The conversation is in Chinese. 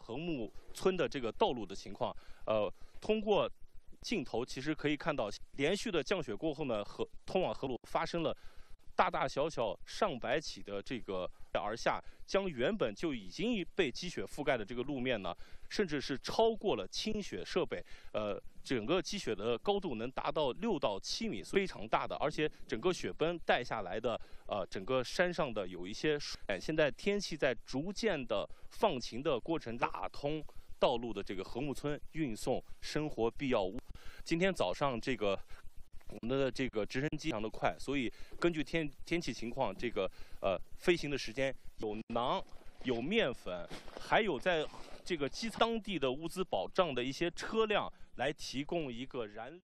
禾木村的这个道路的情况。呃，通过镜头其实可以看到，连续的降雪过后呢，河通往河路发生了大大小小上百起的这个而下，将原本就已经被积雪覆盖的这个路面呢，甚至是超过了清雪设备。呃，整个积雪的高度能达到六到七米，非常大的，而且整个雪崩带下来的，呃，整个山上的有一些，哎，现在天气在逐渐的放晴的过程，打通道路的这个和睦村运送生活必要物。今天早上这个我们的这个直升机非常的快，所以根据天天气情况，这个呃飞行的时间有馕、有面粉，还有在这个基当地的物资保障的一些车辆来提供一个燃。